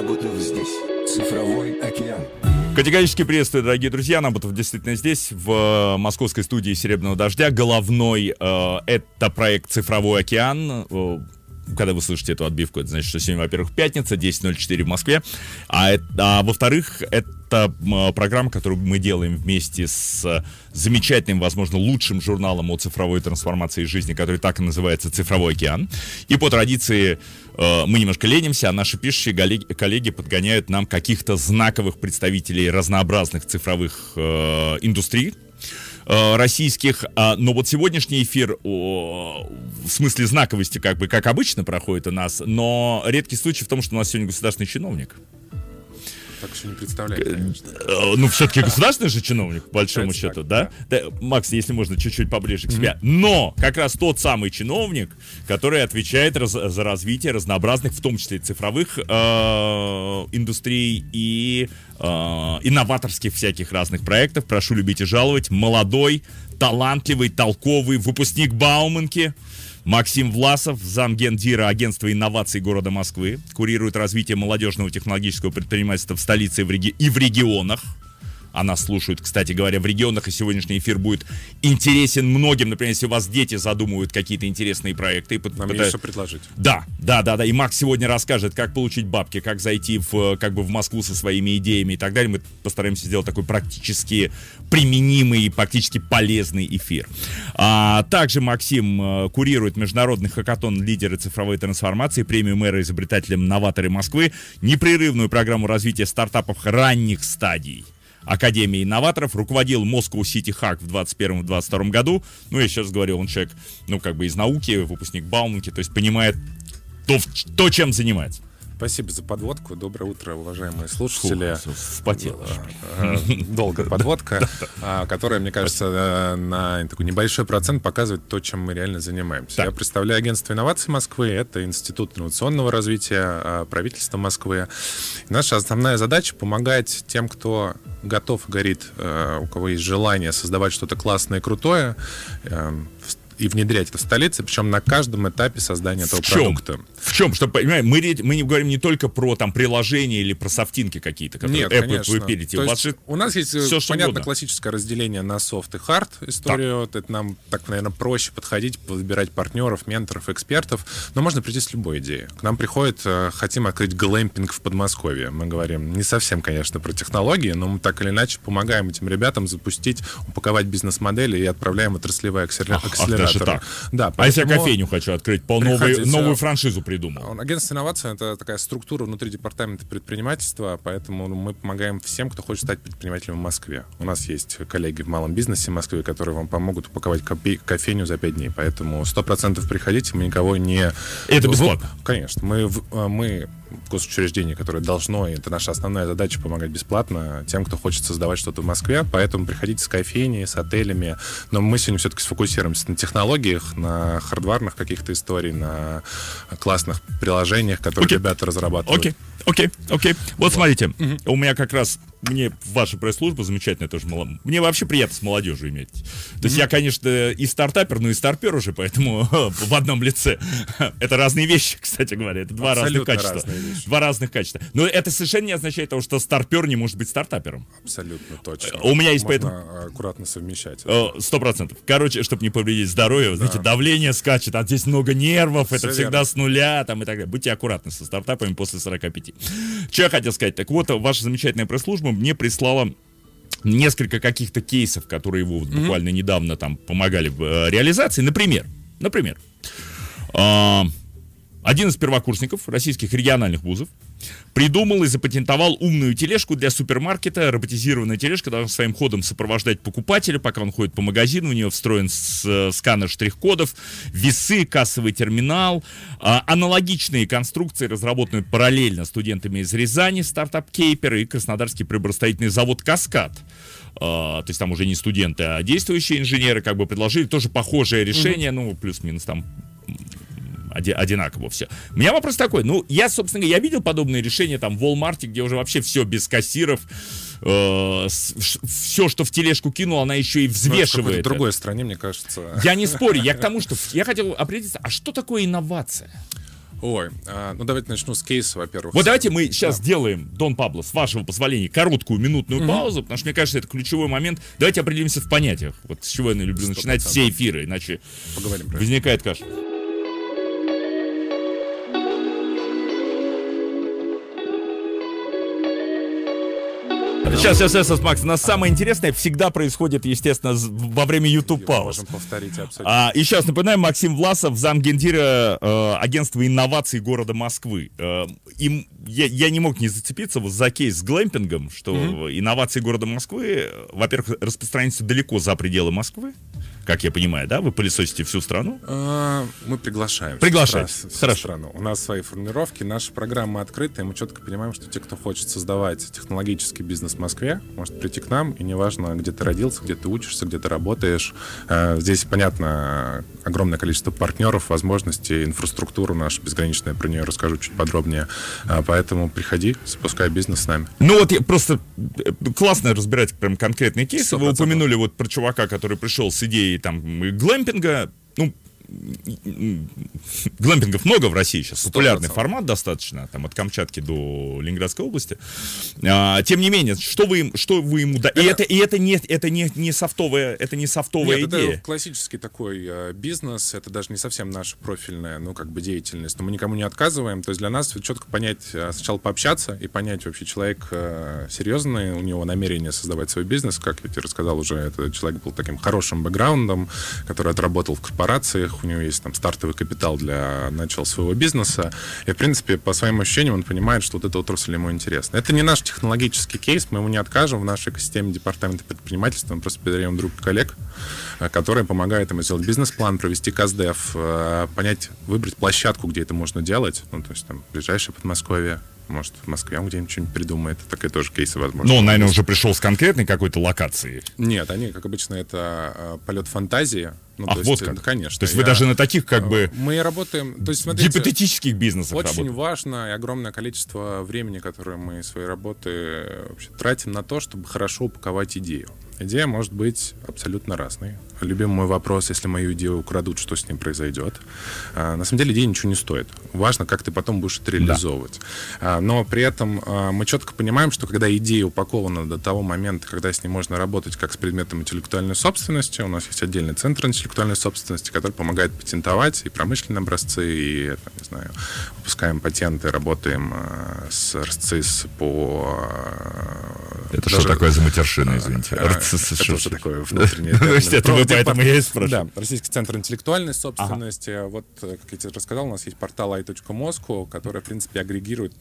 Набутов здесь. Цифровой океан. Категорически приветствую, дорогие друзья. Набутов действительно здесь, в московской студии «Серебряного дождя». Головной э, это проект «Цифровой океан». Когда вы слышите эту отбивку, это значит, что сегодня, во-первых, пятница, 10.04 в Москве, а, это, а во-вторых, это программа, которую мы делаем вместе с замечательным, возможно, лучшим журналом о цифровой трансформации жизни, который так и называется «Цифровой океан». И по традиции э, мы немножко ленимся, а наши пишущие коллеги, коллеги подгоняют нам каких-то знаковых представителей разнообразных цифровых э, индустрий, Э, российских. А, но вот сегодняшний эфир в смысле знаковости, как бы, как обычно проходит у нас, но редкий случай в том, что у нас сегодня государственный чиновник так еще не представляет. Э, ну, все-таки государственный же чиновник, по большому счету, да? да? Макс, если можно, чуть-чуть поближе к себе. Но как раз тот самый чиновник, который отвечает раз, за развитие разнообразных, в том числе цифровых э, индустрий и э, инноваторских всяких разных проектов. Прошу любить и жаловать. Молодой, талантливый, толковый выпускник Бауманки. Максим Власов, замгендира агентства инноваций города Москвы, курирует развитие молодежного технологического предпринимательства в столице и в, регионах а нас слушают, кстати говоря, в регионах, и сегодняшний эфир будет интересен многим. Например, если у вас дети задумывают какие-то интересные проекты. И Нам пытают... есть предложить. Да, да, да, да. И Макс сегодня расскажет, как получить бабки, как зайти в, как бы в Москву со своими идеями и так далее. Мы постараемся сделать такой практически применимый и практически полезный эфир. А, также Максим э, курирует международный хакатон «Лидеры цифровой трансформации», премию мэра изобретателям «Новаторы Москвы», непрерывную программу развития стартапов ранних стадий. Академии инноваторов, руководил Moscow City Hack в 2021-2022 году. Ну, я сейчас говорю, он человек, ну, как бы из науки, выпускник Бауманки, то есть понимает то, то чем занимается. Спасибо за подводку. Доброе утро, уважаемые слушатели. Фу. А, а, долго подводка, а, которая, мне кажется, э, на такой небольшой процент показывает то, чем мы реально занимаемся. Я представляю агентство инноваций Москвы. Это Институт инновационного развития правительства Москвы. Наша основная задача помогать тем, кто готов, горит, э, у кого есть желание создавать что-то классное и крутое, и внедрять это в столице, причем на каждом этапе создания этого в чем? продукта. В чем? Чтобы, понимаете, мы, мы не говорим не только про там приложения или про софтинки какие-то, которые Нет, Apple конечно. вы пилите. То у, есть, у нас есть, все, понятно, угодно. классическое разделение на софт и хард историю. Вот это нам так, наверное, проще подходить, выбирать партнеров, менторов, экспертов. Но можно прийти с любой идеей. К нам приходит, э, хотим открыть глэмпинг в Подмосковье. Мы говорим не совсем, конечно, про технологии, но мы так или иначе помогаем этим ребятам запустить, упаковать бизнес-модели и отправляем отраслевые акселераторы. Ах, так. Да, а если я кофейню хочу открыть, по новой, новую франшизу придумал? Агентство инноваций — это такая структура внутри департамента предпринимательства, поэтому мы помогаем всем, кто хочет стать предпринимателем в Москве. У нас есть коллеги в малом бизнесе в Москве, которые вам помогут упаковать кофейню за 5 дней, поэтому 100% приходите, мы никого не... Это бесплатно? Конечно. Мы, мы госучреждение, которое должно, и это наша основная задача, помогать бесплатно тем, кто хочет создавать что-то в Москве. Поэтому приходите с кофейней, с отелями. Но мы сегодня все-таки сфокусируемся на технологиях, на хардварных каких-то историй, на классных приложениях, которые okay. ребята разрабатывают. Окей, окей, окей. Вот смотрите, mm-hmm. у меня как раз мне ваша пресс-служба замечательная тоже. Мне вообще приятно с молодежью иметь. То есть mm-hmm. я, конечно, и стартапер, но и старпер уже, поэтому в одном лице. Это разные вещи, кстати говоря. Это два Абсолютно разных качества. Два разных качества. Но это совершенно не означает того, что старпер не может быть стартапером. Абсолютно точно. У меня есть Можно поэтому... аккуратно совмещать. Сто процентов. Короче, чтобы не повредить здоровье, да. знаете, давление скачет, а здесь много нервов, Все это верно. всегда с нуля, там и так далее. Будьте аккуратны со стартапами после 45. Что я хотел сказать? Так вот, ваша замечательная пресс-служба мне прислала несколько каких-то кейсов, которые его mm-hmm. буквально недавно там помогали в э, реализации. Например, например, э, один из первокурсников российских региональных вузов придумал и запатентовал умную тележку для супермаркета. Роботизированная тележка должна своим ходом сопровождать покупателя, пока он ходит по магазину. У нее встроен э, сканер штрих-кодов, весы, кассовый терминал. А, аналогичные конструкции разработаны параллельно студентами из Рязани, стартап Кейпер и Краснодарский приборостроительный завод «Каскад». Uh, то есть там уже не студенты, а действующие инженеры как бы предложили тоже похожее решение, mm-hmm. ну, плюс-минус там одинаково все. У меня вопрос такой, ну, я, собственно, я видел подобные решения там в Walmart, где уже вообще все без кассиров, э, все, что в тележку кинул, она еще и ну, взвешивает. в другой стране, мне кажется. Я не спорю, я к тому, что я хотел определиться, а что такое инновация? Ой, а, ну давайте начну с кейса, во-первых. Вот давайте мы сейчас да. сделаем, Дон Пабло, с вашего позволения, короткую минутную угу. паузу, потому что мне кажется, это ключевой момент. Давайте определимся в понятиях. Вот с чего я люблю 100%. начинать все эфиры, иначе Поговорим возникает каша. Сейчас, сейчас, сейчас, Макс. У нас самое интересное всегда происходит, естественно, во время YouTube пауз. Можем повторить абсолютно. А, и сейчас напоминаю, Максим Власов, замгендира э, агентства инноваций города Москвы. Э, им, я, я не мог не зацепиться вот за кейс с глэмпингом, что mm-hmm. инновации города Москвы, во-первых, распространяются далеко за пределы Москвы как я понимаю, да? Вы пылесосите всю страну? А, мы приглашаем. Приглашаем. Хорошо. страну. У нас свои формулировки, наша программа открытая, мы четко понимаем, что те, кто хочет создавать технологический бизнес в Москве, может прийти к нам, и неважно, где ты родился, где ты учишься, где ты работаешь. А, здесь, понятно, огромное количество партнеров, возможностей, инфраструктуру нашу безграничную, про нее расскажу чуть подробнее. А, поэтому приходи, запускай бизнес с нами. Ну вот я просто э, классно разбирать прям конкретные кейсы. 100%. Вы упомянули вот про чувака, который пришел с идеей там глэмпинга, ну, глэмпингов много в России сейчас, популярный формат достаточно, там от Камчатки до Ленинградской области. А, тем не менее, что вы, им, что вы ему да... И это, и это не, это не, не софтовая, это не софтовая Нет, идея. Это классический такой э, бизнес, это даже не совсем наша профильная, ну, как бы деятельность, но мы никому не отказываем. То есть для нас четко понять, э, сначала пообщаться и понять вообще человек э, серьезный, у него намерение создавать свой бизнес, как я тебе рассказал уже, этот человек был таким хорошим бэкграундом, который отработал в корпорациях, у него есть там стартовый капитал для начала своего бизнеса, и, в принципе, по своим ощущениям он понимает, что вот эта отрасль ему интересна. Это не наш технологический кейс, мы ему не откажем в нашей экосистеме департамента предпринимательства, мы просто передаем друг коллег, э, которые помогают ему сделать бизнес-план, провести КАЗДЕФ, э, понять, выбрать площадку, где это можно делать, ну, то есть там ближайшее Подмосковье, может, в Москве он где-нибудь что-нибудь придумает. Такие тоже кейсы возможны. Ну, он, наверное, уже пришел с конкретной какой-то локации. Нет, они, как обычно, это э, полет фантазии. Ну, Ах, вот как. конечно. То есть я... вы даже на таких, как бы... Э, мы работаем... То есть, смотрите, гипотетических бизнесах Очень работаем. важно и огромное количество времени, которое мы своей работы вообще тратим на то, чтобы хорошо упаковать идею. Идея может быть абсолютно разной. Любимый мой вопрос, если мою идею украдут, что с ним произойдет? А, на самом деле идея ничего не стоит. Важно, как ты потом будешь это реализовывать. Да. А, но при этом а, мы четко понимаем, что когда идея упакована до того момента, когда с ней можно работать как с предметом интеллектуальной собственности, у нас есть отдельный центр интеллектуальной собственности, который помогает патентовать и промышленные образцы, и, не знаю, выпускаем патенты, работаем а, с РЦИС по... А, это даже, что такое за матершина, извините? Это что такое внутреннее? Это вы поэтому я и спрашиваю. Да, Российский центр интеллектуальной собственности. Вот, как я тебе рассказал, у нас есть портал i.moscow, который, в принципе, агрегирует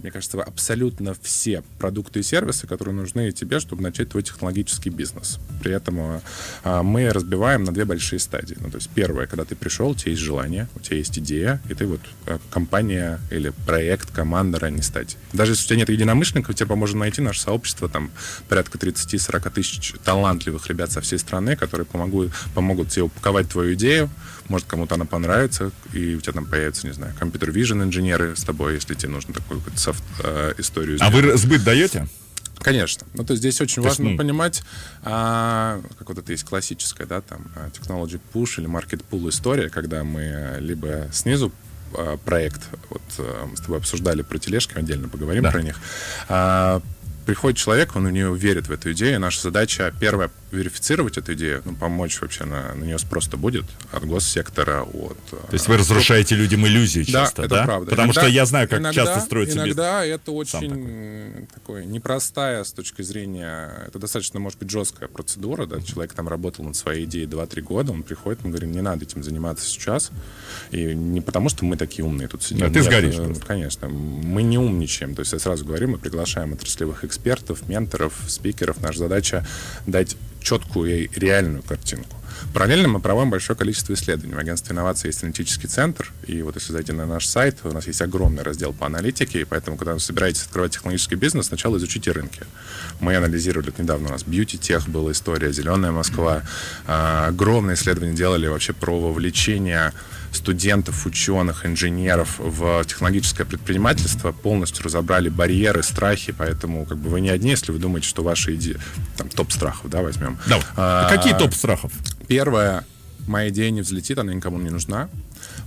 мне кажется, абсолютно все продукты и сервисы, которые нужны тебе, чтобы начать твой технологический бизнес. При этом а, мы разбиваем на две большие стадии. Ну, то есть первое, когда ты пришел, у тебя есть желание, у тебя есть идея, и ты вот а, компания или проект, команда ранней стадии. Даже если у тебя нет единомышленников, тебе поможет найти наше сообщество, там порядка 30-40 тысяч талантливых ребят со всей страны, которые помогут, помогут тебе упаковать твою идею, может, кому-то она понравится, и у тебя там появится, не знаю, компьютер vision инженеры с тобой, если тебе нужно такую вот софт э, историю сделать. А вы сбыт даете? Конечно. Ну, то есть здесь очень То важно ну... понимать, а, как вот это есть классическая, да, там, а, technology push или market pull история, когда мы либо снизу а, проект, вот а, мы с тобой обсуждали про тележки, отдельно поговорим да. про них, а, приходит человек, он в нее верит в эту идею. Наша задача, первая, верифицировать эту идею, ну, помочь вообще на, на нее спрос-то будет от госсектора, от... То есть вы разрушаете людям иллюзии часто, да? это да? правда. Потому иногда, что я знаю, как иногда, часто строится Иногда бизнес. это очень такой. непростая с точки зрения... Это достаточно, может быть, жесткая процедура, да? Человек там работал над своей идеей 2-3 года, он приходит, мы говорим, не надо этим заниматься сейчас. И не потому, что мы такие умные тут сидим. Да, ты сгоришь. Нет, конечно. Мы не умничаем. То есть я сразу говорю, мы приглашаем отраслевых экспертов, менторов, спикеров. Наша задача дать четкую и реальную картинку. Параллельно мы проводим большое количество исследований. В агентстве инноваций есть аналитический центр, и вот если зайти на наш сайт, у нас есть огромный раздел по аналитике, и поэтому, когда вы собираетесь открывать технологический бизнес, сначала изучите рынки. Мы анализировали, недавно у нас Beauty Tech была история, Зеленая Москва. А, огромное исследование делали вообще про вовлечение студентов, ученых, инженеров в технологическое предпринимательство, полностью разобрали барьеры, страхи, поэтому как бы вы не одни, если вы думаете, что ваши идеи, там, топ страхов, да, возьмем. Да. А, Какие топ страхов? Первое, моя идея не взлетит, она никому не нужна.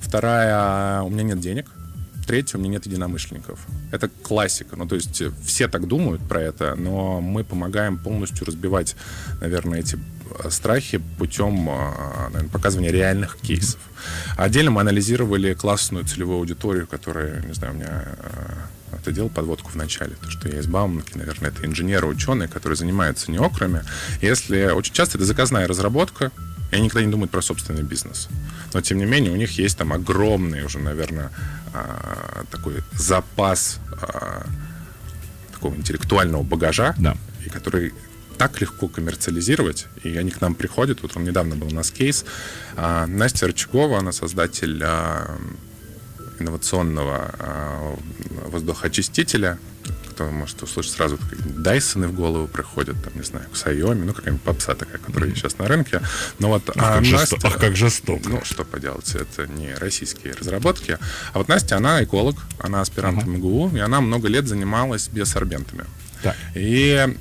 Вторая, у меня нет денег. Третья, у меня нет единомышленников. Это классика. Ну, то есть все так думают про это, но мы помогаем полностью разбивать, наверное, эти страхи путем наверное, показывания реальных кейсов. Отдельно мы анализировали классную целевую аудиторию, которая, не знаю, у меня это делал подводку в начале, то, что я из Бауманки, наверное, это инженеры, ученые, которые занимаются не окрами. Если очень часто это заказная разработка, и они никогда не думают про собственный бизнес. Но, тем не менее, у них есть там огромный уже, наверное, а, такой запас а, такого интеллектуального багажа, да. и который так легко коммерциализировать, и они к нам приходят. Вот он недавно был у нас кейс. А, Настя Рычагова, она создатель инновационного воздухоочистителя, кто может услышать сразу Дайсоны в голову приходят, там, не знаю, Xiaomi, ну, какая-нибудь попса такая, которая сейчас на рынке. Но вот, ах, а как Настя, жесто... ах, как жестоко. Ну, что поделать, это не российские разработки. А вот Настя, она эколог, она аспирант uh-huh. МГУ, и она много лет занималась биосорбентами. Так. И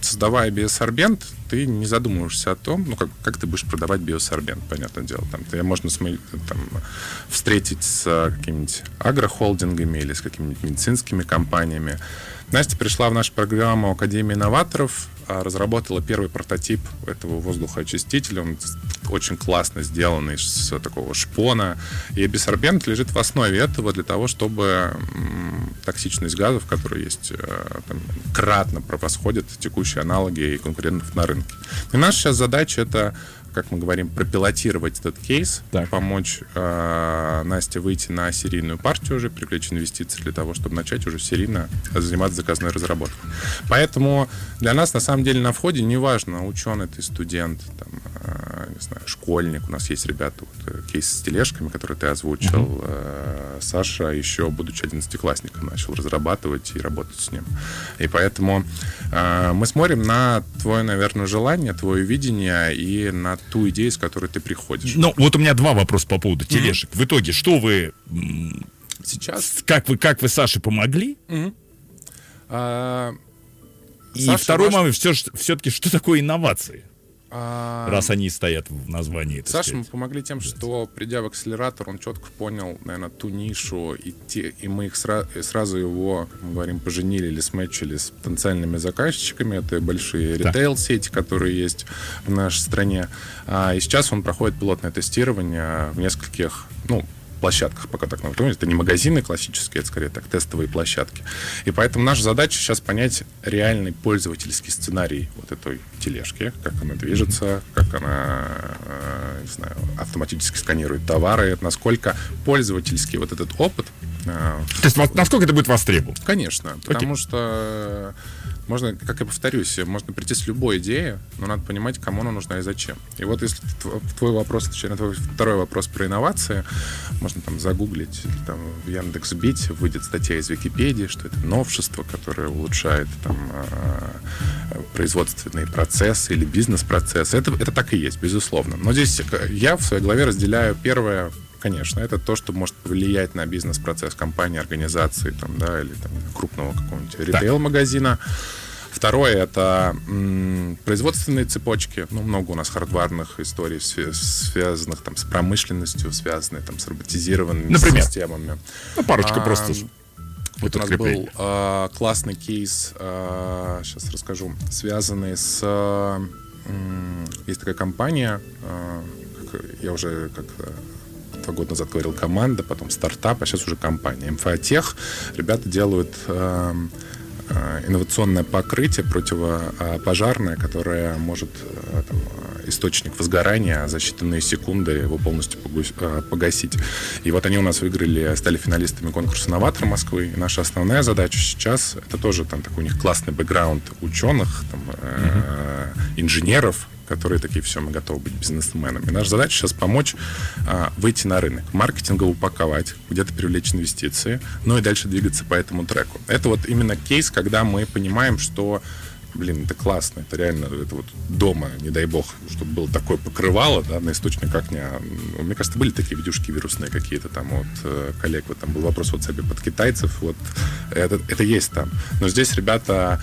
создавая биосорбент, ты не задумываешься о том, ну, как, как ты будешь продавать биосорбент, понятное дело. Там, тебе можно там, встретить с какими-нибудь агрохолдингами или с какими-нибудь медицинскими компаниями. Настя пришла в нашу программу Академии инноваторов, а, разработала первый прототип этого воздухоочистителя. Он очень классно сделанный с такого шпона. И бисорбент лежит в основе этого для того, чтобы токсичность газов, которые есть, э, там, кратно превосходят текущие аналоги и конкурентов на рынке. И наша сейчас задача это как мы говорим, пропилотировать этот кейс, так. помочь э, Насте выйти на серийную партию уже, привлечь инвестиции для того, чтобы начать уже серийно заниматься заказной разработкой. Поэтому для нас на самом деле на входе неважно, ученый ты, студент, там, не знаю, школьник. У нас есть ребята, вот, э, кейс с тележками, который ты озвучил. Uh-huh. Саша еще, будучи одиннадцатиклассником, начал разрабатывать и работать с ним. И поэтому э, мы смотрим на твое, наверное, желание, твое видение и на ту идею, с которой ты приходишь. Ну, вот у меня два вопроса по поводу тележек. Mm-hmm. В итоге, что вы сейчас... Как вы, как вы Саше помогли? Mm-hmm. А... И Саша второй ваш... момент, все, все-таки, что такое инновации? А... Раз они стоят в названии. Саша мы помогли тем, что придя в акселератор, он четко понял, наверное, ту нишу, и, те, и мы их сра- сразу его, мы говорим, поженили или сметчили с потенциальными заказчиками. Это большие да. ритейл-сети, которые есть в нашей стране. А, и сейчас он проходит пилотное тестирование в нескольких, ну, площадках, пока так называем. Это не магазины классические, это скорее так тестовые площадки. И поэтому наша задача сейчас понять реальный пользовательский сценарий вот этой тележки, как она движется, как она, э, не знаю, автоматически сканирует товары, насколько пользовательский вот этот опыт. Э, То есть насколько это будет востребован? Конечно, потому okay. что можно, как я повторюсь, можно прийти с любой идеей, но надо понимать, кому она нужна и зачем. И вот если твой вопрос, точнее, твой второй вопрос про инновации, можно там загуглить, там в Яндекс бить, выйдет статья из Википедии, что это новшество, которое улучшает там а, производственные процессы или бизнес-процессы. Это, это так и есть, безусловно. Но здесь я в своей голове разделяю первое Конечно, это то, что может повлиять на бизнес-процесс компании, организации, там, да, или там, крупного какого-нибудь ритейл-магазина. Второе это м, производственные цепочки. Ну, много у нас хардварных историй, связанных там с промышленностью, связанных там с роботизированными Например? системами. Ну, парочка а, просто. Вот у нас был э, классный кейс, э, сейчас расскажу, связанный с э, есть такая компания, э, как, я уже как два года назад говорил команда, потом стартап, а сейчас уже компания. Инфотех. Ребята делают э, инновационное покрытие противопожарное, которое может э, там, источник возгорания за считанные секунды его полностью погасить. И вот они у нас выиграли, стали финалистами конкурса «Новатор Москвы». И наша основная задача сейчас, это тоже там такой у них классный бэкграунд ученых, там, э, инженеров, которые такие, все, мы готовы быть бизнесменами. Наша задача сейчас помочь а, выйти на рынок, маркетингово упаковать, где-то привлечь инвестиции, ну и дальше двигаться по этому треку. Это вот именно кейс, когда мы понимаем, что блин, это классно, это реально, это вот дома, не дай бог, чтобы было такое покрывало, да, на источник огня. Мне кажется, были такие видюшки вирусные какие-то там от э, коллег, вот там был вопрос в WhatsApp под китайцев, вот это, это есть там. Но здесь ребята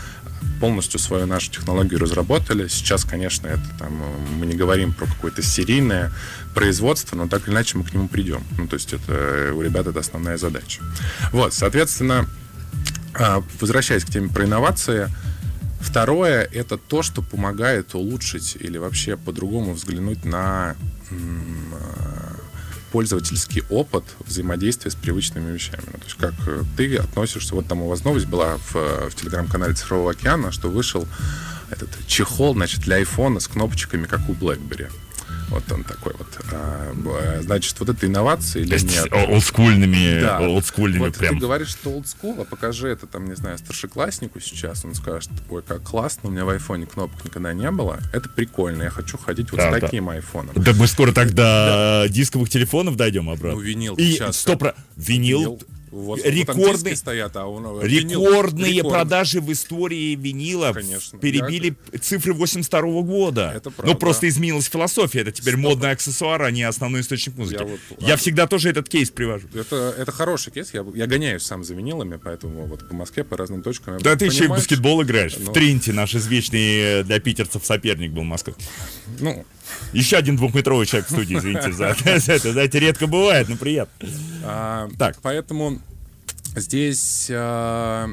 полностью свою нашу технологию разработали. Сейчас, конечно, это там мы не говорим про какое-то серийное производство, но так или иначе мы к нему придем. Ну, то есть это у ребят это основная задача. Вот, соответственно, а, возвращаясь к теме про инновации, второе это то, что помогает улучшить или вообще по-другому взглянуть на пользовательский опыт взаимодействия с привычными вещами. Ну, то есть как э, ты относишься, вот там у вас новость была в, в телеграм-канале Цифрового океана, что вышел этот чехол, значит, для айфона с кнопочками, как у BlackBerry. Вот он такой вот. А, значит, вот это инновации или нет? Олдскульными, да. олдскульными вот прям. ты говоришь, что олдскул, а покажи это там, не знаю, старшекласснику сейчас, он скажет, ой, как классно, у меня в айфоне кнопок никогда не было. Это прикольно, я хочу ходить вот да, с таким да. айфоном. Да мы скоро тогда да. дисковых телефонов дойдем обратно. Ну, винил И сейчас. Стоп, винил, винил вот, рекордные, стоят, а он, э, рекордные винил, продажи в истории винила Конечно. перебили я... цифры 82 -го года. Это правда. Ну, просто изменилась философия. Это теперь Стоп. модный аксессуар, а не основной источник музыки. Я, вот, я а... всегда тоже этот кейс привожу. Это, это хороший кейс. Я, я гоняюсь сам за винилами, поэтому вот по Москве, по разным точкам. Да, ты еще и в баскетбол играешь. Но... В Тринте наш извечный для питерцев соперник был Москва. Ну, еще один двухметровый человек в студии, извините за это. Знаете, редко бывает, но приятно. А, так. Поэтому здесь а,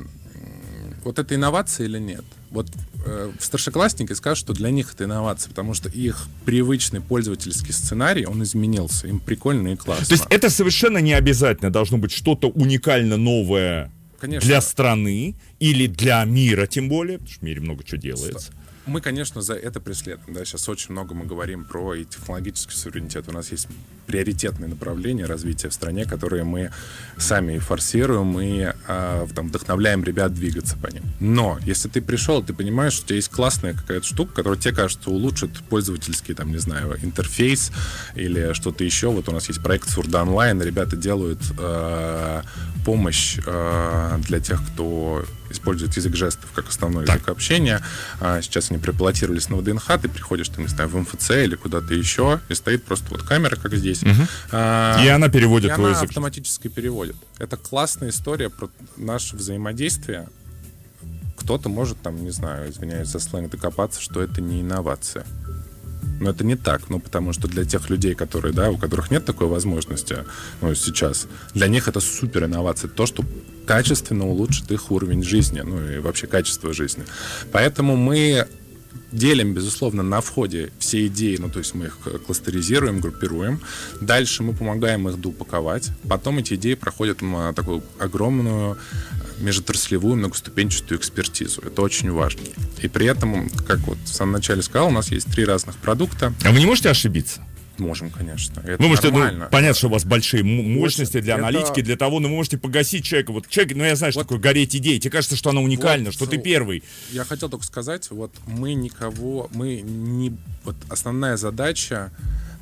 вот это инновация или нет? Вот э, старшеклассники скажут, что для них это инновация, потому что их привычный пользовательский сценарий, он изменился, им прикольно и классно. То есть это совершенно не обязательно должно быть что-то уникально новое Конечно. для страны или для мира, тем более, потому что в мире много чего делается. Мы, конечно, за это преследуем. Да, сейчас очень много мы говорим про и технологический суверенитет. У нас есть приоритетные направления развития в стране, которые мы сами форсируем и э, там, вдохновляем ребят двигаться по ним. Но если ты пришел, ты понимаешь, что у тебя есть классная какая-то штука, которая тебе кажется улучшит пользовательский, там, не знаю, интерфейс или что-то еще. Вот у нас есть проект Сурда онлайн, ребята делают э, помощь э, для тех, кто использует язык жестов как основной так. язык общения. А сейчас они переплатировались на ВДНХ, ты приходишь, там, не знаю, в МФЦ или куда-то еще, и стоит просто вот камера, как здесь. Угу. А, и она переводит и твой она язык. автоматически переводит. Это классная история про наше взаимодействие. Кто-то может, там, не знаю, извиняюсь за сленг, докопаться, что это не инновация. Но это не так, ну, потому что для тех людей, которые, да, у которых нет такой возможности, ну, сейчас, для них это супер инновация, то, что качественно улучшит их уровень жизни, ну, и вообще качество жизни. Поэтому мы делим, безусловно, на входе все идеи, ну, то есть мы их кластеризируем, группируем. Дальше мы помогаем их доупаковать. Потом эти идеи проходят такую огромную межотраслевую многоступенчатую экспертизу. Это очень важно. И при этом, как вот в самом начале сказал, у нас есть три разных продукта. А вы не можете ошибиться? Можем, конечно. Это вы можете, ну, понятно, что у вас большие мощности для это... аналитики, для того, но вы можете погасить человека. Вот человек, ну я знаю, что вот... такое гореть идеей. Тебе кажется, что она уникальна, вот, что ты первый. Я хотел только сказать, вот мы никого, мы не, вот основная задача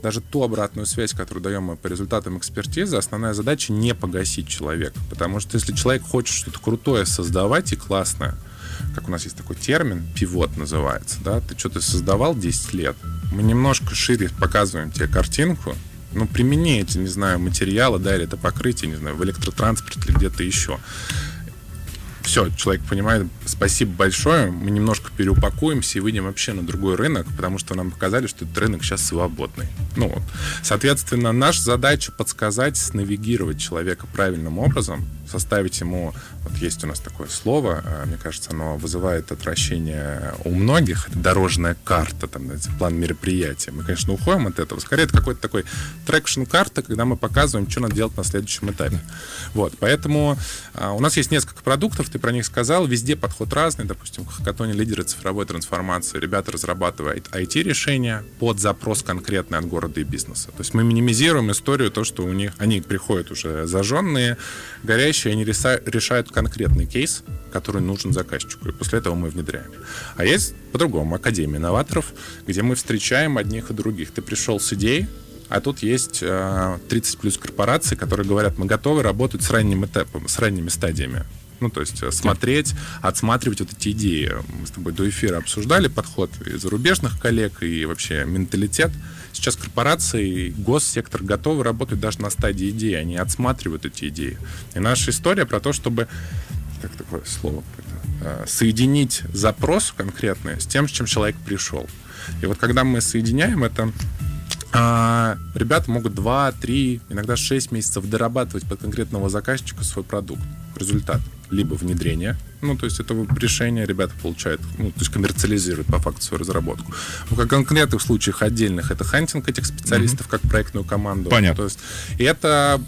даже ту обратную связь, которую даем мы по результатам экспертизы, основная задача не погасить человека. Потому что если человек хочет что-то крутое создавать и классное, как у нас есть такой термин, пивот называется, да, ты что-то создавал 10 лет, мы немножко шире показываем тебе картинку, ну, примени эти, не знаю, материалы, да, или это покрытие, не знаю, в электротранспорте или где-то еще все, человек понимает, спасибо большое, мы немножко переупакуемся и выйдем вообще на другой рынок, потому что нам показали, что этот рынок сейчас свободный. Ну вот. Соответственно, наша задача подсказать, навигировать человека правильным образом, составить ему, вот есть у нас такое слово, а, мне кажется, оно вызывает отвращение у многих, это дорожная карта, там, знаете, план мероприятия. Мы, конечно, уходим от этого. Скорее, это какой-то такой traction-карта, когда мы показываем, что надо делать на следующем этапе. Вот, поэтому а, у нас есть несколько продуктов, ты про них сказал, везде подход разный, допустим, в Хакатоне лидеры цифровой трансформации, ребята разрабатывают IT-решения под запрос конкретный от города и бизнеса. То есть мы минимизируем историю, то, что у них, они приходят уже зажженные, горящие, они решают конкретный кейс, который нужен заказчику, и после этого мы внедряем. А есть по-другому, Академия инноваторов, где мы встречаем одних и других. Ты пришел с идеей, а тут есть э, 30 плюс корпораций, которые говорят, мы готовы работать с ранним этапом, с ранними стадиями Ну, то есть э, смотреть, отсматривать вот эти идеи. Мы с тобой до эфира обсуждали подход и зарубежных коллег, и вообще менталитет. Сейчас корпорации, госсектор готовы работать даже на стадии идеи, они отсматривают эти идеи. И наша история про то, чтобы как такое слово, э, соединить запрос конкретный с тем, с чем человек пришел. И вот когда мы соединяем это, а, ребята могут 2, 3, иногда 6 месяцев дорабатывать под конкретного заказчика свой продукт, результат. Либо внедрение, ну, то есть это решение ребята получают, ну, то есть коммерциализируют по факту свою разработку. Ну, как в конкретных случаях отдельных это хантинг этих специалистов, mm-hmm. как проектную команду. Понятно. То есть, и это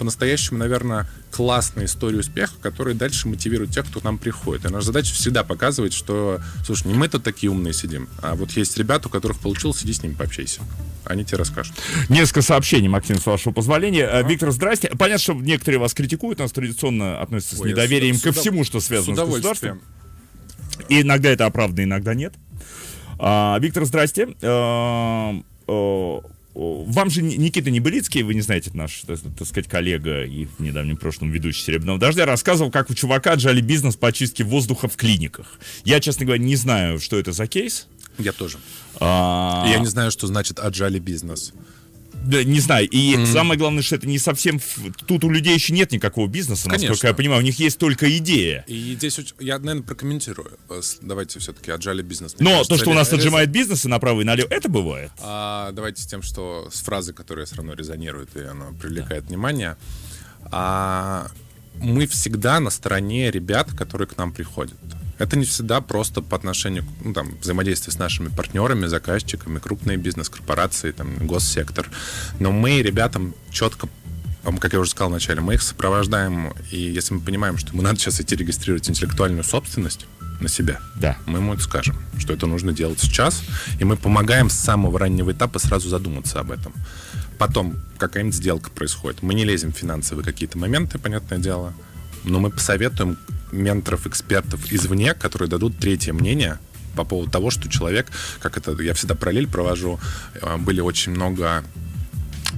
по-настоящему, наверное, классная история успеха, которая дальше мотивирует тех, кто к нам приходит. И наша задача всегда показывать, что, слушай, не мы тут такие умные сидим, а вот есть ребята, у которых получилось, иди с ними пообщайся. Они тебе расскажут. Несколько сообщений, Максим, с вашего позволения. А? Виктор, здрасте. Понятно, что некоторые вас критикуют, нас традиционно относятся с Ой, недоверием с, ко всему, что связано с, с государством. И иногда это оправдано, иногда нет. А, Виктор, здрасте. А, а, вам же Никита Небылицкий, вы не знаете, наш, так, так сказать, коллега и в недавнем прошлом ведущий «Серебряного дождя», рассказывал, как у чувака отжали бизнес по очистке воздуха в клиниках. Я, честно говоря, не знаю, что это за кейс. Я тоже. А... Я не знаю, что значит «отжали бизнес» не знаю. И mm-hmm. самое главное, что это не совсем... Тут у людей еще нет никакого бизнеса, Конечно. насколько я понимаю. У них есть только идея. И здесь я, наверное, прокомментирую. Давайте все-таки отжали бизнес. Мне Но кажется, то, что у нас отжимает бизнесы направо и налево, это бывает. А, давайте с тем, что с фразой, которая все равно резонирует, и она привлекает да. внимание. А, мы всегда на стороне ребят, которые к нам приходят. Это не всегда просто по отношению ну, там, взаимодействия с нашими партнерами, заказчиками, крупные бизнес-корпорации, там, госсектор. Но мы ребятам четко как я уже сказал вначале, мы их сопровождаем, и если мы понимаем, что ему надо сейчас идти регистрировать интеллектуальную собственность на себя, да. мы ему это скажем, что это нужно делать сейчас, и мы помогаем с самого раннего этапа сразу задуматься об этом. Потом какая-нибудь сделка происходит. Мы не лезем в финансовые какие-то моменты, понятное дело, но мы посоветуем менторов, экспертов извне, которые дадут третье мнение по поводу того, что человек, как это, я всегда параллель провожу, э, были очень много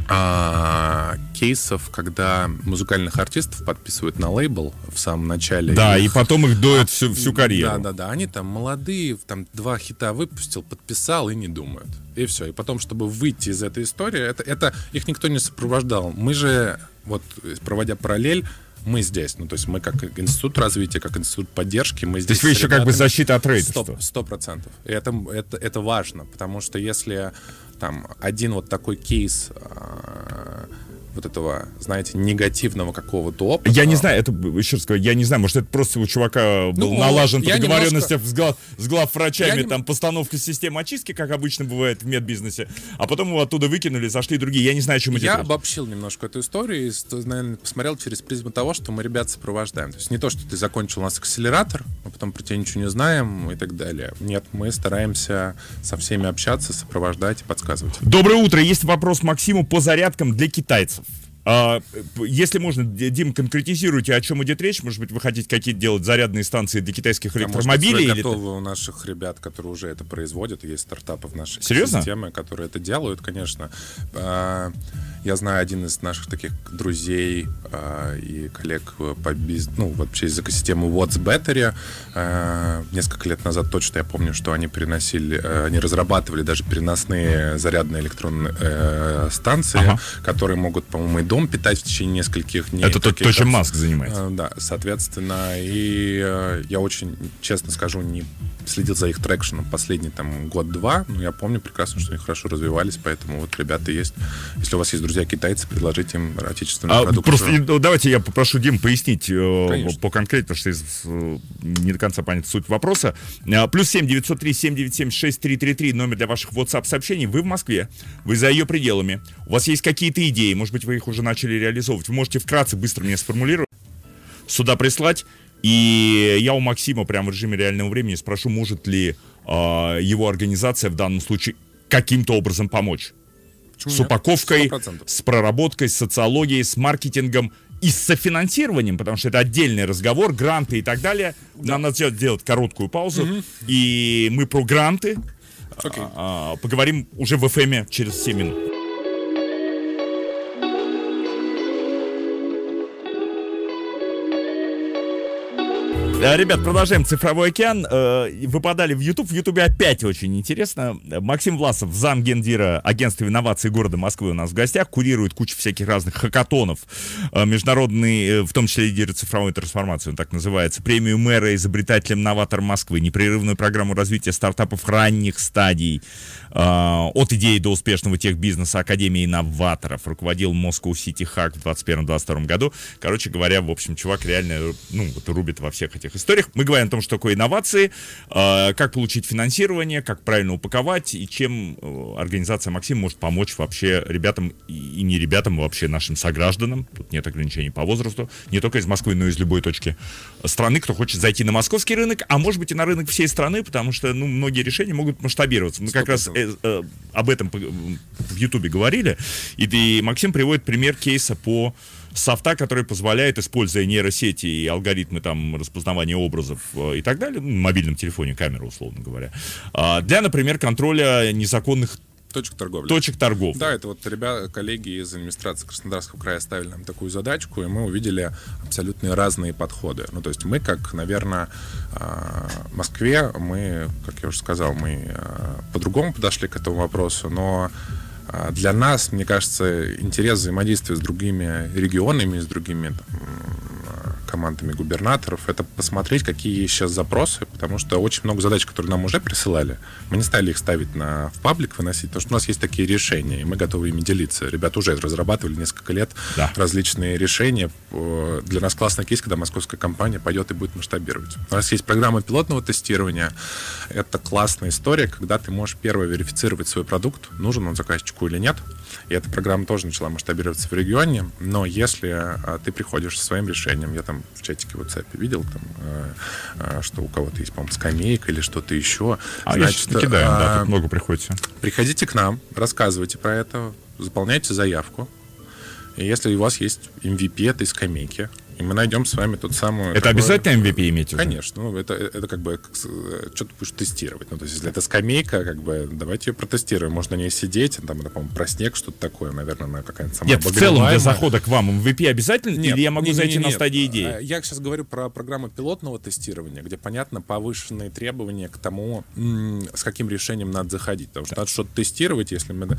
а, кейсов, когда музыкальных артистов подписывают на лейбл в самом начале. Да, их, и потом их доят а, всю, всю карьеру. Да, да, да. Они там молодые, там два хита выпустил, подписал и не думают. И все. И потом, чтобы выйти из этой истории, это, это их никто не сопровождал. Мы же, вот проводя параллель, мы здесь. Ну, то есть мы как институт развития, как институт поддержки, мы здесь. То есть вы еще как бы защита от рейдерства. Сто процентов. И это, это, это важно, потому что если там один вот такой кейс э, вот этого, знаете, негативного какого-то опыта. Я не знаю, это, еще раз говорю, я не знаю, может, это просто у чувака был ну, налажен по договоренности немножко... с, глав, с главврачами, я там, не... постановка системы очистки, как обычно бывает в медбизнесе, а потом его оттуда выкинули, зашли другие. Я не знаю, о чем Я обобщил немножко эту историю и, наверное, посмотрел через призму того, что мы ребят сопровождаем. То есть не то, что ты закончил у нас акселератор, а потом про тебя ничего не знаем и так далее. Нет, мы стараемся со всеми общаться, сопровождать и подсказывать. Доброе утро. Есть вопрос Максиму по зарядкам для китайцев. А, если можно, Дим, конкретизируйте, о чем идет речь. Может быть, вы хотите какие-то делать зарядные станции для китайских электромобилей? А может готовы у наших ребят, которые уже это производят. Есть стартапы в нашей Серьезно? системе, которые это делают, конечно. А, я знаю один из наших таких друзей э, и коллег по бизнесу, ну, вообще из экосистемы What's Battery. Э, несколько лет назад точно я помню, что они переносили, э, они разрабатывали даже переносные зарядные электронные э, станции, ага. которые могут, по-моему, и дом питать в течение нескольких дней. Это то, то чем Маск занимается. Э, да, соответственно, и э, я очень, честно скажу, не следил за их трекшеном последний там год-два, но я помню прекрасно, что они хорошо развивались, поэтому вот ребята есть. Если у вас есть друзья китайцы, предложите им отечественную а, продукцию. Просто ну, давайте я попрошу Дим пояснить э, Конечно. по конкретно, что э, не до конца понятна суть вопроса. Э, плюс 7 903 797 6333 номер для ваших WhatsApp сообщений. Вы в Москве, вы за ее пределами. У вас есть какие-то идеи, может быть, вы их уже начали реализовывать. Вы можете вкратце быстро мне сформулировать, сюда прислать. И я у Максима прямо в режиме реального времени спрошу, может ли э, его организация в данном случае каким-то образом помочь. Почему с нет? упаковкой, 100%. с проработкой, с социологией, с маркетингом и с софинансированием, потому что это отдельный разговор, гранты и так далее. Да. Нам надо сделать короткую паузу, угу. и мы про гранты okay. а, а, поговорим уже в FM через 7 минут. Ребят, продолжаем «Цифровой океан». Э, вы подали в YouTube. В YouTube опять очень интересно. Максим Власов, зам гендира агентства инноваций города Москвы у нас в гостях, курирует кучу всяких разных хакатонов. Э, международный, в том числе лидеры цифровой трансформации, он так называется. Премию мэра изобретателем новатор Москвы. Непрерывную программу развития стартапов ранних стадий. От идеи до успешного техбизнеса Академии инноваторов. Руководил Moscow City Hack в 2021-2022 году. Короче говоря, в общем, чувак реально ну, вот, рубит во всех этих историях. Мы говорим о том, что такое инновации, э, как получить финансирование, как правильно упаковать и чем э, организация Максим может помочь вообще ребятам и не ребятам, а вообще нашим согражданам. Тут нет ограничений по возрасту, не только из Москвы, но и из любой точки страны, кто хочет зайти на московский рынок, а может быть и на рынок всей страны, потому что ну, многие решения могут масштабироваться. Мы как раз э, э, об этом в Ютубе говорили, и, и Максим приводит пример кейса по софта, который позволяет, используя нейросети и алгоритмы там распознавания образов э, и так далее, ну, на мобильном телефоне камеру, условно говоря, а, для, например, контроля незаконных Точек торговли. Точек торговли. Да, это вот ребята, коллеги из администрации Краснодарского края ставили нам такую задачку, и мы увидели абсолютно разные подходы. Ну, то есть мы, как, наверное, а, в Москве, мы, как я уже сказал, мы а, по-другому подошли к этому вопросу, но для нас, мне кажется, интерес взаимодействия с другими регионами, с другими там, командами губернаторов, это посмотреть, какие есть сейчас запросы, потому что очень много задач, которые нам уже присылали, мы не стали их ставить на, в паблик, выносить, потому что у нас есть такие решения, и мы готовы ими делиться. Ребята уже разрабатывали несколько лет да. различные решения. Для нас классный кейс, когда московская компания пойдет и будет масштабировать. У нас есть программа пилотного тестирования. Это классная история, когда ты можешь первое верифицировать свой продукт, нужен он заказчику или нет. И эта программа тоже начала масштабироваться в регионе. Но если а, ты приходишь со своим решением, я там в чатике в WhatsApp видел, там, а, а, что у кого-то есть, по-моему, скамейка или что-то еще. А значит, я а, да, тут много приходится. Приходите к нам, рассказывайте про это, заполняйте заявку. И если у вас есть MVP этой скамейки, и мы найдем с вами тот самый... Это такой... обязательно MVP иметь? Конечно. Ну, это, это как бы что ты будешь тестировать. Ну, то есть, если это скамейка, как бы давайте ее протестируем. Можно на ней сидеть, там, это, по-моему, про снег, что-то такое, наверное, на какая-нибудь самая Нет, в целом для захода к вам MVP обязательно? Нет, или я могу нет, зайти нет, на стадии идеи? А, я сейчас говорю про программу пилотного тестирования, где, понятно, повышенные требования к тому, с каким решением надо заходить. Потому что надо что-то тестировать, если мы...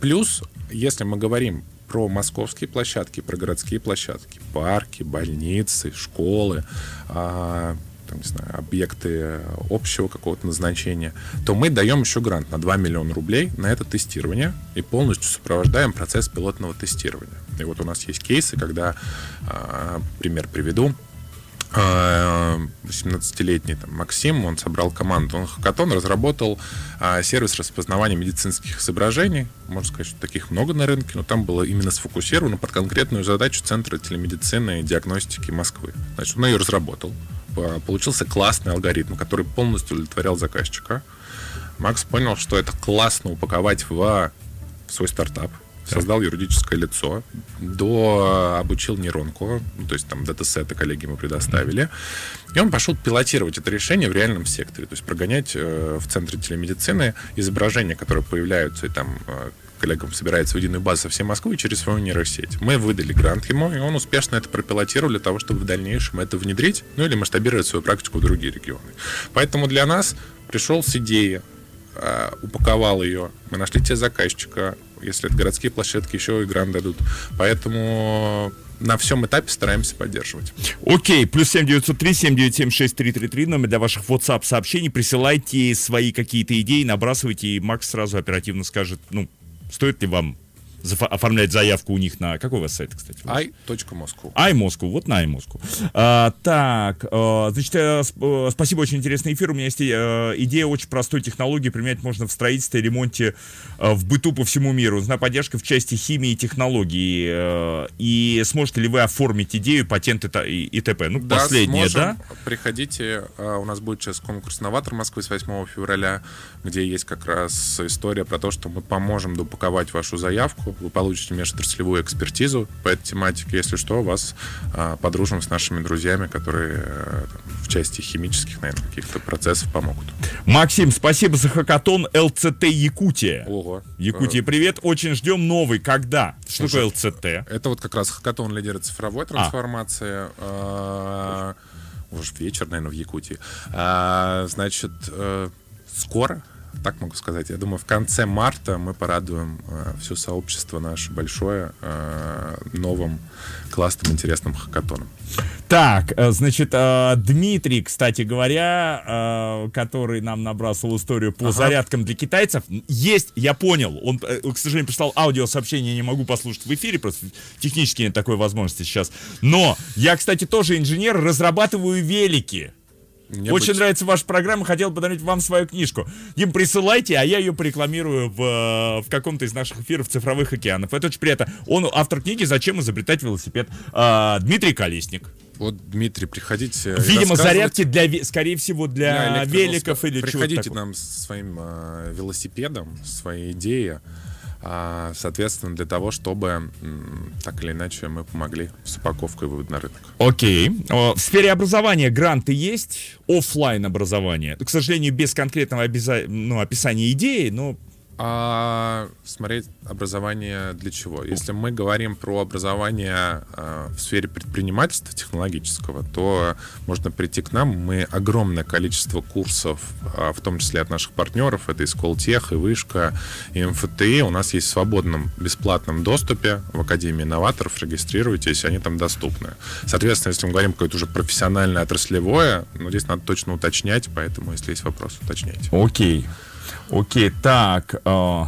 Плюс, если мы говорим про московские площадки, про городские площадки, парки, больницы, школы, а, там, не знаю, объекты общего какого-то назначения, то мы даем еще грант на 2 миллиона рублей на это тестирование и полностью сопровождаем процесс пилотного тестирования. И вот у нас есть кейсы, когда, а, пример приведу, 18-летний там, Максим, он собрал команду, он хакатон разработал а, сервис распознавания медицинских изображений. Можно сказать, что таких много на рынке, но там было именно сфокусировано под конкретную задачу Центра телемедицины и диагностики Москвы. Значит, он ее разработал. Получился классный алгоритм, который полностью удовлетворял заказчика. Макс понял, что это классно упаковать в свой стартап, создал юридическое лицо, до обучил нейронку, ну, то есть там датасеты коллеги ему предоставили, и он пошел пилотировать это решение в реальном секторе, то есть прогонять э, в центре телемедицины изображения, которые появляются и там э, коллегам собирается в единую базу со всей Москвы через свою нейросеть. Мы выдали грант ему, и он успешно это пропилотировал для того, чтобы в дальнейшем это внедрить, ну или масштабировать свою практику в другие регионы. Поэтому для нас пришел с идеей, э, упаковал ее, мы нашли тебе заказчика, если это городские площадки, еще и грант дадут. Поэтому на всем этапе стараемся поддерживать. Окей, плюс 7903 797 6333 номер для ваших WhatsApp сообщений. Присылайте свои какие-то идеи, набрасывайте, и Макс сразу оперативно скажет, ну, стоит ли вам оформлять заявку у них на... Какой у вас сайт, кстати? i.moscow. iMoscow, вот на iMoscow. А, так, а, значит, а, спасибо, очень интересный эфир. У меня есть а, идея очень простой технологии, применять можно в строительстве, ремонте, а, в быту по всему миру. Нужна поддержка в части химии и технологии. А, и сможете ли вы оформить идею, патент и, и т.п.? Ну, да, последнее, сможем. да? Приходите, у нас будет сейчас конкурс «Новатор Москвы» с 8 февраля, где есть как раз история про то, что мы поможем допаковать вашу заявку вы получите межотраслевую экспертизу по этой тематике. Если что, вас а, подружим с нашими друзьями, которые а, в части химических, наверное, каких-то процессов помогут. Максим, спасибо за хакатон ЛЦТ Якутия. Ого. Якутия, привет. Очень ждем новый. Когда? Что такое ЛЦТ? Это вот как раз хакатон лидера цифровой а. трансформации. А. уже вечер, наверное, в Якутии. А, значит, э, скоро так могу сказать. Я думаю, в конце марта мы порадуем э, все сообщество наше большое э, новым классным интересным хакатоном. Так, э, значит, э, Дмитрий, кстати говоря, э, который нам набрасывал историю по ага. зарядкам для китайцев, есть, я понял, он, к сожалению, прислал аудиосообщение, не могу послушать в эфире, просто технически нет такой возможности сейчас. Но я, кстати, тоже инженер, разрабатываю велики. Мне Очень нравится ваша программа, хотел подарить вам свою книжку. Им присылайте, а я ее порекламирую в, в каком-то из наших эфиров цифровых океанов. Это очень приятно. Он автор книги «Зачем изобретать велосипед?» а, Дмитрий Колесник. Вот, Дмитрий, приходите. Видимо, зарядки для, скорее всего, для, для великов или чего-то Приходите нам со своим э, велосипедом, своей идеей. А, соответственно, для того, чтобы так или иначе мы помогли с упаковкой вывод на рынок. Окей. В сфере образования гранты есть, офлайн образование. К сожалению, без конкретного обяза... ну, описания идеи, но а смотреть образование для чего? Если мы говорим про образование э, в сфере предпринимательства технологического, то можно прийти к нам. Мы огромное количество курсов, э, в том числе от наших партнеров, это и Сколтех, и Вышка, и МФТИ, у нас есть в свободном бесплатном доступе в Академии инноваторов. Регистрируйтесь, они там доступны. Соответственно, если мы говорим какое-то уже профессиональное отраслевое, ну, здесь надо точно уточнять, поэтому, если есть вопрос, уточняйте. Окей. Окей, так. Э,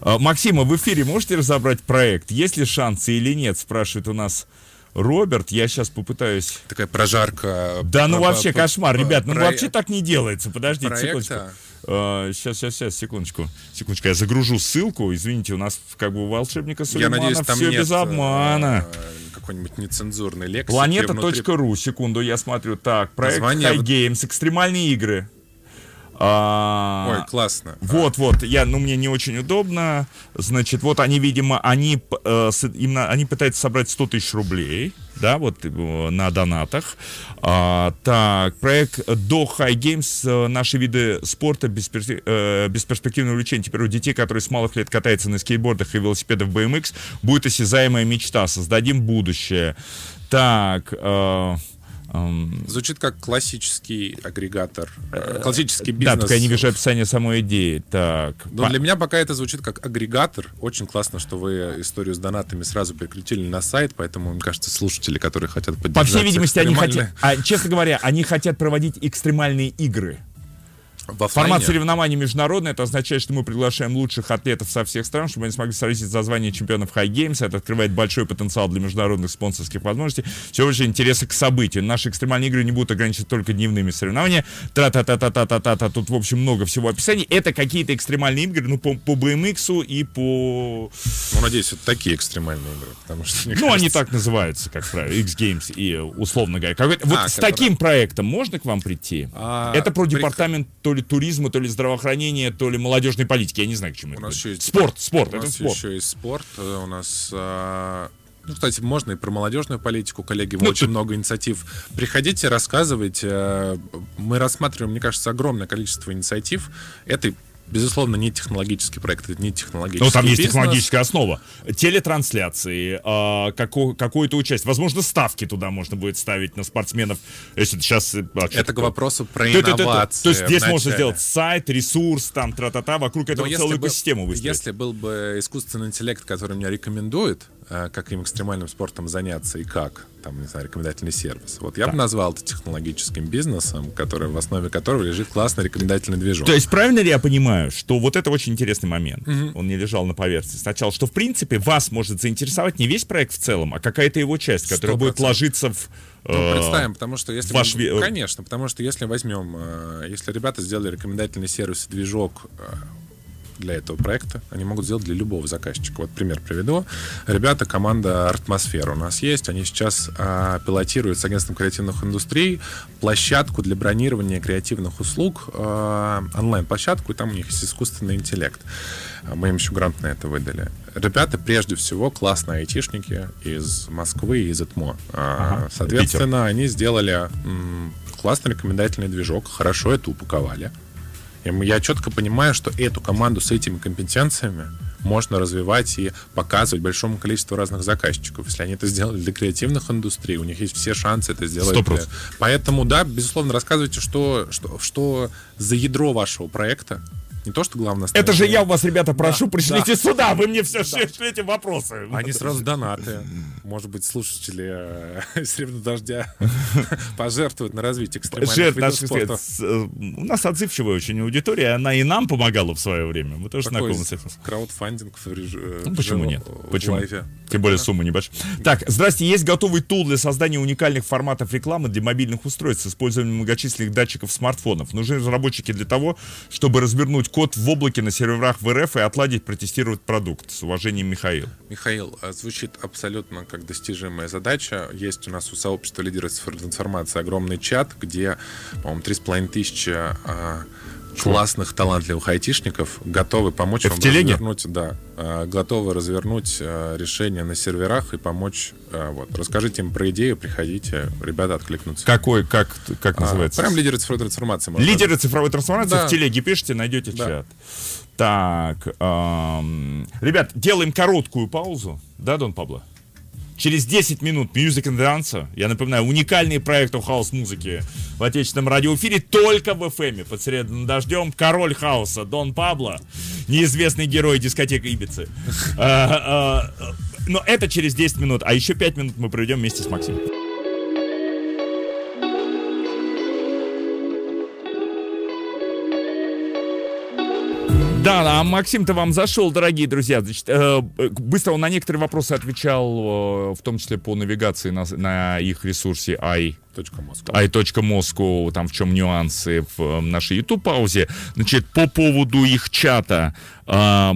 э, Максима, в эфире можете разобрать проект? Есть ли шансы или нет? Спрашивает у нас Роберт. Я сейчас попытаюсь... Такая прожарка. Да, ну вообще кошмар, ребят. Ну вообще так не делается. Подождите, секундочку. сейчас, сейчас, сейчас, секундочку. Секундочку, я загружу ссылку. Извините, у нас как бы у волшебника Сулеймана я надеюсь, там все нет, без обмана. какой-нибудь нецензурный лексики. Планета.ру, внутри... секунду, я смотрю. Так, проект Название... High Games, экстремальные игры. А, Ой, классно. Вот, вот, я, ну, мне не очень удобно. Значит, вот они, видимо, они, э, с, именно, они пытаются собрать 100 тысяч рублей, да, вот э, на донатах. А, так, проект до High Games, наши виды спорта, бесперспектив, э, бесперспективное увлечение. Теперь у детей, которые с малых лет катаются на скейтбордах и велосипедах BMX, будет осязаемая мечта. Создадим будущее. Так, э, Звучит как классический агрегатор, э, классический бизнес. Да, только я не вижу описания самой идеи. Так. Но для меня пока это звучит как агрегатор. Очень классно, что вы историю с донатами сразу переключили на сайт, поэтому, мне кажется, слушатели, которые хотят поддержать... По всей видимости, они хотят... А, честно говоря, они хотят проводить экстремальные игры. В Формат соревнований международный, это означает, что мы приглашаем лучших атлетов со всех стран, чтобы они смогли сразиться за звание чемпионов High Games. Это открывает большой потенциал для международных спонсорских возможностей. Все больше интереса к событию. Наши экстремальные игры не будут ограничены только дневными соревнованиями. Тра-та-та-та-та-та-та-та. Тут, в общем, много всего описаний. Это какие-то экстремальные игры, ну, по, по BMX и по... Ну, надеюсь, это такие экстремальные игры, потому что... Ну, кажется... они так называются, как правило, X-Games и, условно говоря. Как... Вот а, с таким проектом можно к вам прийти? А, это про при... департамент то ли туризма, то ли здравоохранения, то ли молодежной политики. Я не знаю, к чему у это. Нас еще есть... Спорт, спорт, у это нас спорт. еще есть спорт. Э, у нас а, ну, кстати, можно и про молодежную политику, коллеги, ну, очень много инициатив. Приходите, рассказывайте. Э, мы рассматриваем, мне кажется, огромное количество инициатив. Это безусловно, не технологический проект, это не технологический Ну, там есть бизнес. технологическая основа. Телетрансляции, э, какое, какое-то участие. Возможно, ставки туда можно будет ставить на спортсменов. Если сейчас... А, это к вопросу про инновации. То есть здесь можно сделать сайт, ресурс, там, тра-та-та, вокруг этого целую экосистему выстроить. Если был бы искусственный интеллект, который меня рекомендует, как им экстремальным спортом заняться и как, там, не знаю, рекомендательный сервис. Вот я да. бы назвал это технологическим бизнесом, который, в основе которого лежит классный рекомендательный движок. То есть правильно ли я понимаю, что вот это очень интересный момент, угу. он не лежал на поверхности сначала, что в принципе вас может заинтересовать не весь проект в целом, а какая-то его часть, которая 100%. будет ложиться в ну, э, представим, потому что если ваш... мы, конечно, потому что если возьмем, э, если ребята сделали рекомендательный сервис движок для этого проекта, они могут сделать для любого заказчика. Вот пример приведу. Ребята, команда Артмосфера у нас есть, они сейчас а, пилотируют с агентством креативных индустрий площадку для бронирования креативных услуг, а, онлайн-площадку, и там у них есть искусственный интеллект. Мы им еще грант на это выдали. Ребята, прежде всего, классные айтишники из Москвы и из ЭТМО. А, ага, Соответственно, Питер. они сделали классный рекомендательный движок, хорошо это упаковали. Я четко понимаю, что эту команду с этими компетенциями можно развивать и показывать большому количеству разных заказчиков. Если они это сделали для креативных индустрий, у них есть все шансы это сделать. 100%. Для... Поэтому, да, безусловно, рассказывайте, что, что, что за ядро вашего проекта, не то, что главное... Это же я у вас, ребята, прошу, да, пришлите да. сюда, вы мне все да. шлете вопросы. Они сразу донаты. Может быть, слушатели э, Серебряного дождя пожертвуют на развитие экстремальных Жертв, видов спорта. Э, у нас отзывчивая очень аудитория, она и нам помогала в свое время. Мы тоже знакомы с этим. Краудфандинг в режиме... Ну, почему нет? Почему? Тем более сумма небольшая. Так, здрасте, есть готовый тул для создания уникальных форматов рекламы для мобильных устройств с использованием многочисленных датчиков смартфонов. Нужны разработчики для того, чтобы развернуть код в облаке на серверах в РФ и отладить, протестировать продукт. С уважением, Михаил. Михаил, а, звучит абсолютно как достижимая задача. Есть у нас у сообщества лидеров цифровой информации огромный чат, где, по-моему, 3,5 тысячи а, классных, талантливых айтишников готовы помочь Это вам в телеге? развернуть, да, а, готовы развернуть решение на серверах и помочь. Вот. Расскажите им про идею, приходите, ребята откликнутся. Какой, как, как называется? А, прям лидеры цифровой трансформации. Лидеры назвать. цифровой трансформации да. в телеге пишите, найдете да. чат. Так, эм, ребят, делаем короткую паузу, да, Дон Пабло? Через 10 минут Music and Dance, я напоминаю, уникальный проект о хаос-музыке в отечественном радиоэфире только в FM. Под средним дождем король хаоса Дон Пабло, неизвестный герой дискотеки Ибицы. А, а, но это через 10 минут, а еще 5 минут мы проведем вместе с Максимом. Да, а Максим-то вам зашел, дорогие друзья. Значит, э, быстро он на некоторые вопросы отвечал, э, в том числе по навигации на, на их ресурсе i i.moscow, там в чем нюансы в э, нашей YouTube-паузе. Значит, по поводу их чата. Э,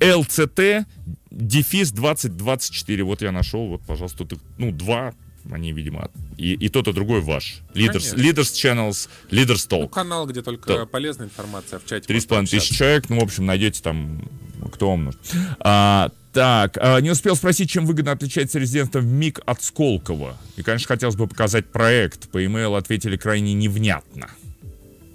LCT дефис 2024. Вот я нашел, вот, пожалуйста, тут, ну, два они, видимо, и, и тот, и другой ваш. Leaders, Leaders Channels, Leaders Talk. Ну, канал, где только да. полезная информация в чате. Три с половиной тысячи человек, ну, в общем, найдете там, кто вам нужен. А, так, а, не успел спросить, чем выгодно отличается резидентство в МИГ от Сколково. И, конечно, хотелось бы показать проект. По e-mail ответили крайне невнятно.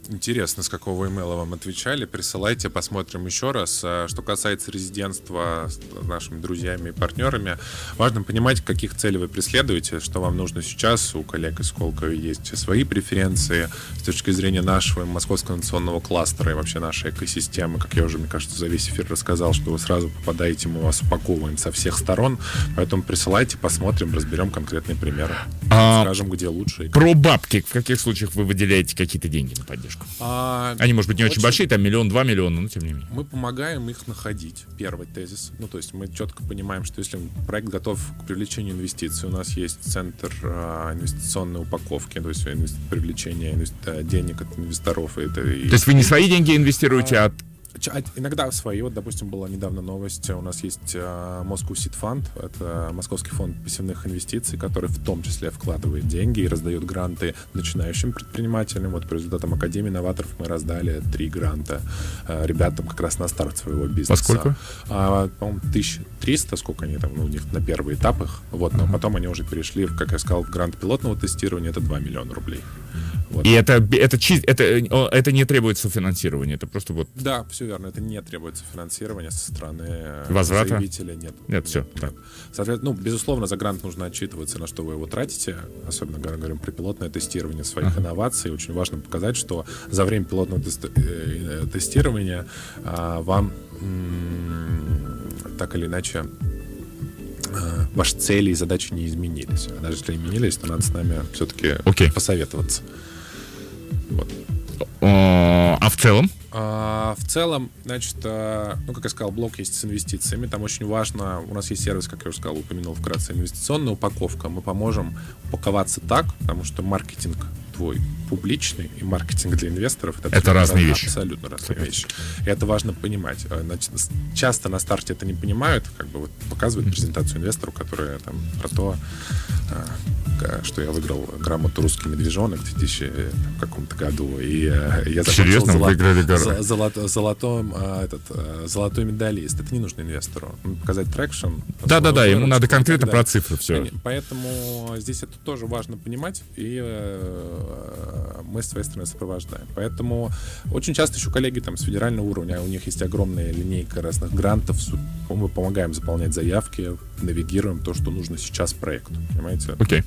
Интересно, с какого имейла вам отвечали. Присылайте, посмотрим еще раз. А, что касается резидентства с нашими друзьями и партнерами, важно понимать, каких целей вы преследуете, что вам нужно сейчас. У коллег из Сколково есть свои преференции с точки зрения нашего московского национального кластера и вообще нашей экосистемы. Как я уже, мне кажется, за весь эфир рассказал, что вы сразу попадаете, мы вас упаковываем со всех сторон. Поэтому присылайте, посмотрим, разберем конкретные примеры. А, Скажем, где лучше. Про бабки. В каких случаях вы выделяете какие-то деньги на поддержку? А, Они, может быть, не очень, очень большие, там миллион, два миллиона, но тем не менее. Мы помогаем их находить, первый тезис. Ну, то есть мы четко понимаем, что если проект готов к привлечению инвестиций, у нас есть центр а, инвестиционной упаковки, то есть привлечение инвести- э, денег от инвесторов. Это, и... То есть вы не свои деньги инвестируете, а, а Иногда свои. Вот, допустим, была недавно новость. У нас есть Moscow Seed Fund. Это Московский фонд пассивных инвестиций, который в том числе вкладывает деньги и раздает гранты начинающим предпринимателям. Вот по результатам Академии новаторов мы раздали три гранта uh, ребятам как раз на старт своего бизнеса. Поскольку? Uh, по-моему, 1300, сколько они там ну, у них на первых этапах. Вот, но uh-huh. потом они уже перешли, как я сказал, в грант пилотного тестирования. Это 2 миллиона рублей. Вот. И это, это, это, это не требуется финансирования, это просто вот... Да, все верно, это не требуется финансирования со стороны э, Возврата? заявителя. Нет. Нет, все. Нет. Да. Соответственно, ну, безусловно, за грант нужно отчитываться, на что вы его тратите, особенно говорим про пилотное тестирование своих uh-huh. инноваций. Очень важно показать, что за время пилотного тест- э, тестирования а, вам так или иначе а, ваши цели и задачи не изменились. А даже если изменились, то надо с нами все-таки okay. посоветоваться. Вот. А в целом? А, в целом, значит, а, ну, как я сказал, блок есть с инвестициями. Там очень важно, у нас есть сервис, как я уже сказал, упомянул вкратце, инвестиционная упаковка. Мы поможем упаковаться так, потому что маркетинг твой публичный и маркетинг для инвесторов это, это разные вещи. Абсолютно разные вещи. И это важно понимать. Значит, часто на старте это не понимают, как бы вот показывают презентацию инвестору, которая там про то, что я выиграл грамоту «Русский медвежонок» в 2000 каком-то году. И э, я закончил Серьезно? Золот, выиграли за, золот, золотом, этот, э, золотой медалист. Это не нужно инвестору. Показать traction. Да-да-да, ему надо конкретно про цифры все. Поэтому здесь это тоже важно понимать и э, э, мы с своей стороны сопровождаем. Поэтому очень часто еще коллеги там с федерального уровня, у них есть огромная линейка разных грантов, мы помогаем заполнять заявки, навигируем то, что нужно сейчас проекту, понимаете? Окей. Okay.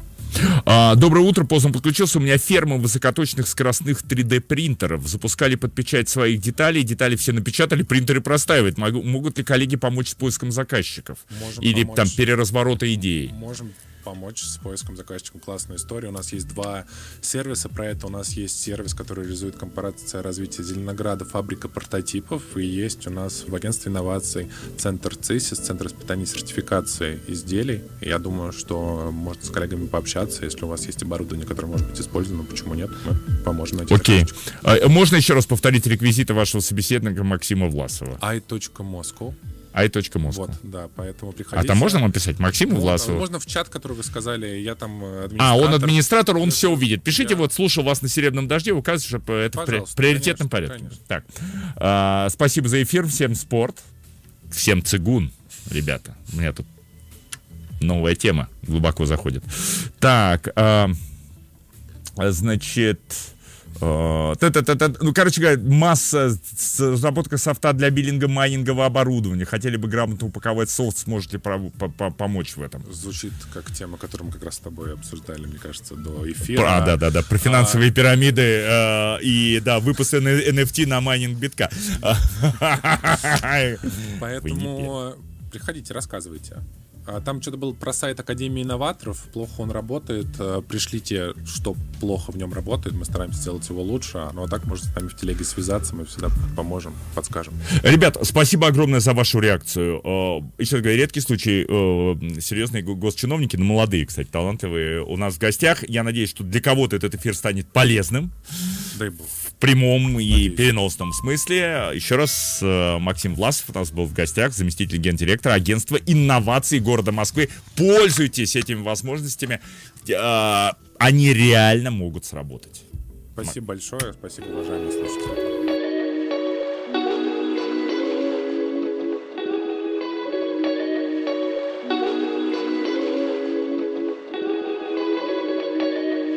А, доброе утро, поздно подключился. У меня ферма высокоточных скоростных 3D принтеров. Запускали под печать своих деталей, детали все напечатали, принтеры простаивают. Могу, могут ли коллеги помочь с поиском заказчиков? Можем Или помочь. там переразворота идей? Можем помочь с поиском заказчиком. Классная история. У нас есть два сервиса про это. У нас есть сервис, который реализует корпорация развития Зеленограда, фабрика прототипов. И есть у нас в агентстве инноваций центр ЦИСИС, центр испытаний сертификации изделий. Я думаю, что можно с коллегами пообщаться. Если у вас есть оборудование, которое может быть использовано, почему нет? Мы поможем найти Окей. Okay. А, можно еще раз повторить реквизиты вашего собеседника Максима Власова? i.moscow i.moscow. Вот, да, поэтому приходите. А там можно вам писать? Максиму можно, Власову? Можно в чат, который вы сказали, я там администратор. А, он администратор, он все увидит. Пишите, я... вот, слушал вас на серебряном дожде, указывайте, что это в приоритетном конечно, порядке. Конечно. Так, а, спасибо за эфир, всем спорт, всем цигун, ребята. У меня тут новая тема глубоко заходит. Так, а, значит... Э, ну, короче говоря, масса разработка софта для биллинга майнингового оборудования. Хотели бы грамотно упаковать софт, сможете помочь в этом? Звучит как тема, которую мы как раз с тобой обсуждали, мне кажется, до эфира. А, да, да, да, про финансовые а... пирамиды э, и, да, выпуск NFT на майнинг битка. Поэтому приходите, рассказывайте. А там что-то было про сайт Академии инноваторов. Плохо он работает. Э, пришлите, что плохо в нем работает. Мы стараемся сделать его лучше. Ну а так можете с нами в телеге связаться. Мы всегда поможем, подскажем. Ребят, спасибо огромное за вашу реакцию. Э, еще раз говорю, редкий случай. Э, серьезные госчиновники, но молодые, кстати, талантливые у нас в гостях. Я надеюсь, что для кого-то этот эфир станет полезным. Дай бог прямом и переносном смысле. Еще раз, э, Максим Власов у нас был в гостях, заместитель гендиректора агентства инноваций города Москвы. Пользуйтесь этими возможностями. Э, они реально могут сработать. Спасибо большое. Спасибо, уважаемые слушатели.